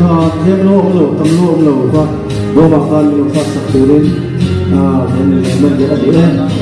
thọ thiên lô ông lô tâm lô ông qua đô bà con lô phát đến à thế mình mình đã đến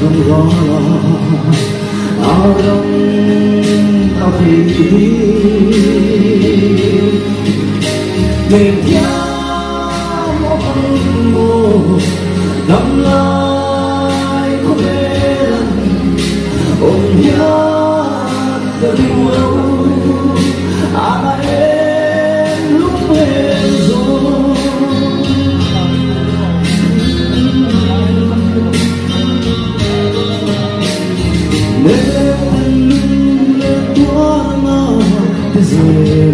chỉ không lo áo đông ta đi để theo một mùa năm lai thế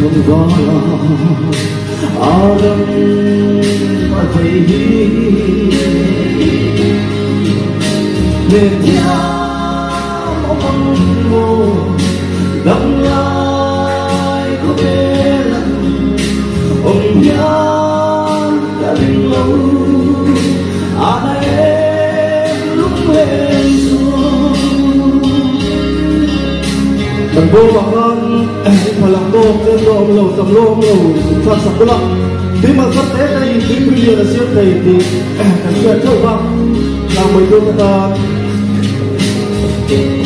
không có ở đâu mà thấy nên theo mong mong đắm lại có thể lần ông nhớ đã định lâu. Thành phố Bằng anh mà làm đô, trên đô, lầu tầm lô, lầu thật sắp lọc Khi mà sắp tế đây, khi bây giờ là siêu thầy thì à, cảm chuyện châu vang Làm mấy đô người ta. hãy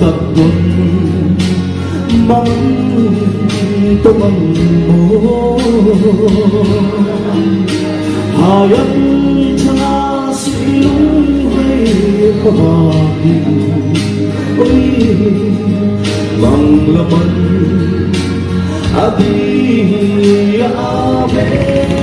tập quân bóng tôi mong mồ hà anh cha sĩ lung hay có hòa ôi bằng là mình Abi Abe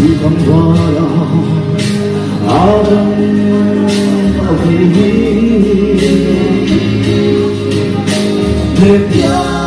Si không qua là Adam Abe Để theo mong